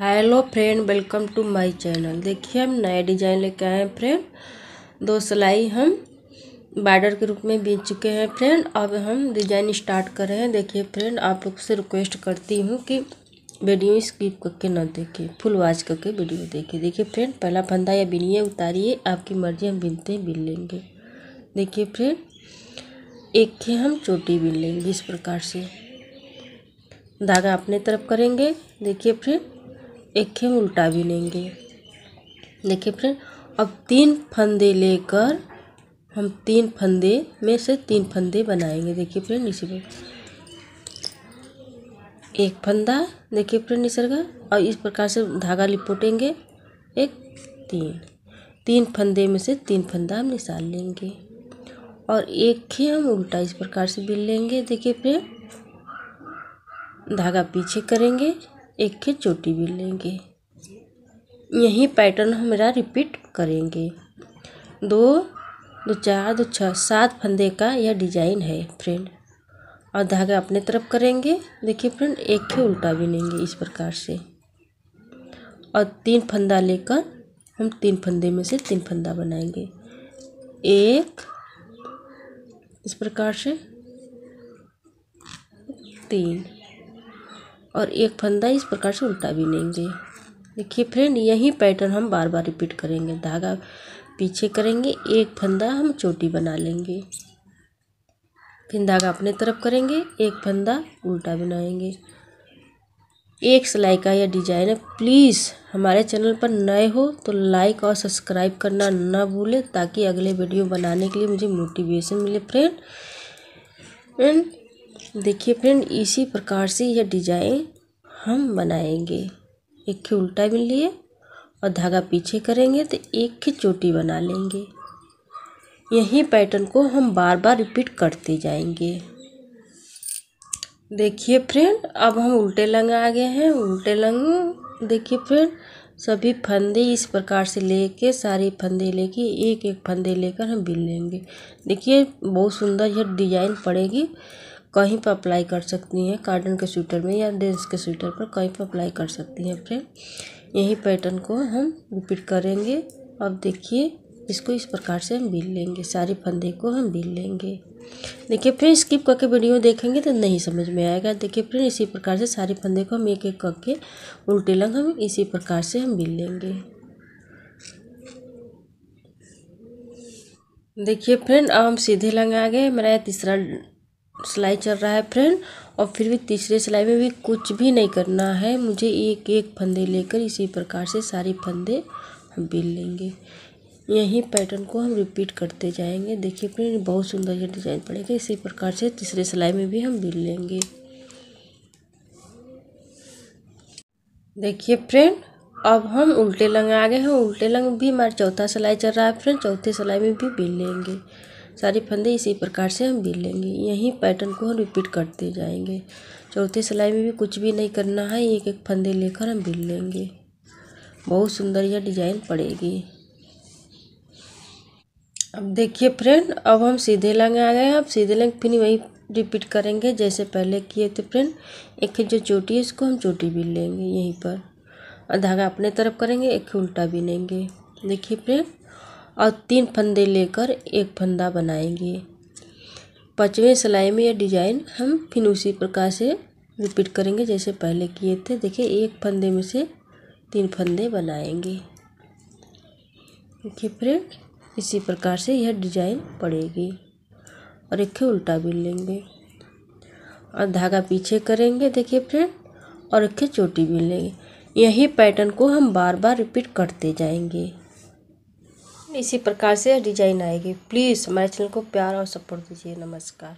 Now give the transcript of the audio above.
Hello friend welcome to my channel देखिए हम नए डिज़ाइन लेके आए हैं फ्रेंड दो सिलाई हम बॉर्डर के रूप में बीच चुके हैं फ्रेंड अब हम डिज़ाइन स्टार्ट कर रहे हैं. देखिए फ्रेंड आप लोग से रिक्वेस्ट करती हूँ कि वीडियो स्किप करके ना देखिए फुल वॉच करके वीडियो देखिए देखिए फ्रेंड पहला फंदा या बिनिए उतारिए. आपकी मर्ज़ी, हम बिनते बिन लेंगे. देखिए फ्रेंड एक ही हम चोटी बिन लेंगे इस प्रकार से. धागा अपने तरफ़ करेंगे. देखिए फ्रेंड एक हम उल्टा भी लेंगे। देखिए फ्रेंड, अब तीन फंदे लेकर हम तीन फंदे, में से तीन फंदे बनाएँगे। देखिए फ्रेंड, इसी में एक फंदा, देखिए फ्रेंड, निसर्गा और इस प्रकार से धागा लिपोटेंगे। एक, तीन। तीन फंदे में से तीन फंदा हम निशान लेंगे। और एक ही हम उल्टा इस प्रकार से बिल लेंगे। देखिए फ्रेंड, धागा पीछे करेंगे। एक चोटी भी लेंगे यही पैटर्न हम मेरा रिपीट करेंगे। दो दो चार, दो छः सात फंदे का यह डिज़ाइन है फ्रेंड और धागा अपने तरफ़ करेंगे। देखिए फ्रेंड एक के उल्टा भी लेंगे इस प्रकार से। और तीन फंदा लेकर हम तीन फंदे में से तीन फंदा बनाएँगे। एक, इस प्रकार से, तीन। और एक फंदा इस प्रकार से उल्टा भी लेंगे। देखिए फ्रेंड यही पैटर्न हम बार बार रिपीट करेंगे। धागा पीछे करेंगे, एक फंदा हम चोटी बना लेंगे। फिर धागा अपने तरफ़ करेंगे, एक फंदा उल्टा बनाएँगे। एक सिलाई का यह डिज़ाइन है प्लीज़ हमारे चैनल पर नए हो तो लाइक और सब्सक्राइब करना ना भूलें ताकि अगले वीडियो बनाने के लिए मुझे मोटिवेशन मिले। फ्रेंड एंड देखिए फ्रेंड इसी प्रकार से यह डिज़ाइन हम बनाएँगे। एक ही उल्टा बिन लिए और धागा पीछे करेंगे तो एक ही चोटी बना लेंगे। यही पैटर्न को हम बार बार रिपीट करते जाएँगे। देखिए फ्रेंड अब हम उल्टे लंग आ गए हैं। उल्टे लंग, देखिए फ्रेंड सभी फंदे इस प्रकार से लेके, सारे फंदे लेके एक एक फंदे लेकर हम बिल लेंगे। देखिए, बहुत सुंदर यह डिज़ाइन पड़ेगी। कहीं पर अप्लाई कर सकती हैं कार्टन के स्वेटर में या डेंस के स्वेटर पर कहीं पर अप्लाई कर सकती हैं फ्रेंड यही पैटर्न को हम रिपीट करेंगे। अब देखिए, इसको इस प्रकार से हम बिल लेंगे। सारे फंदे को हम बिल लेंगे। देखिए फ्रेंड स्किप करके वीडियो देखेंगे तो नहीं समझ में आएगा। देखिए फ्रेंड इसी प्रकार से सारे फंदे को हम एक एक करके उल्टे लंग हम इसी प्रकार से हम बिल लेंगे। देखिए फ्रेंड अब हम सीधे लंग आ गए। मेरा तीसरा सिलाई चल रहा है फ्रेंड, और फिर भी तीसरे सिलाई में भी कुछ भी नहीं करना है। मुझे एक एक फंदे लेकर इसी प्रकार से सारी फंदे हम बिल लेंगे। यही पैटर्न को हम रिपीट करते जाएँगे। देखिए फ्रेंड, बहुत सुंदर ये डिज़ाइन पड़ेगा। इसी प्रकार से तीसरे सिलाई में भी हम बिल लेंगे। देखिए फ्रेंड, अब हम उल्टे लंग आ गए हैं। उल्टे लंग भी हमारा चौथा सिलाई चल रहा है फ्रेंड। चौथे सिलाई में भी बिल लेंगे। सारे फंदे इसी प्रकार से हम बिल लेंगे। यही पैटर्न को हम रिपीट करते जाएँगे। चौथे सिलाई में भी कुछ भी नहीं करना है, एक एक फंदे लेकर हम बिल लेंगे। बहुत सुंदर यह डिज़ाइन पड़ेगी। अब देखिए फ्रेंड, अब हम सीधे लंग आ गए हैं। अब सीधे लंग फिर वही रिपीट करेंगे जैसे पहले किए थे फ्रेंड। एक जो चोटी है, इसको हम चोटी बिल लेंगे यहीं पर। और धागा अपने तरफ़ करेंगे, एक उल्टा बिनेंगे देखिए फ्रेंड और तीन फंदे लेकर एक फंदा बनाएँगे। पाँचवें सिलाई में यह डिज़ाइन हम फिर उसी प्रकार से रिपीट करेंगे जैसे पहले किए थे। देखिए, एक फंदे में से तीन फंदे बनाएँगे। देखिए फ्रेंड इसी प्रकार से यह डिज़ाइन पड़ेगी और एक उल्टा बिल लेंगे और धागा पीछे करेंगे, देखिए फ्रेंड और एक चोटी बिल लेंगे। यही पैटर्न को हम बार बार रिपीट करते जाएँगे। इसी प्रकार से डिज़ाइन आएगी। प्लीज़ हमारे चैनल को प्यार और सपोर्ट दीजिए। नमस्कार।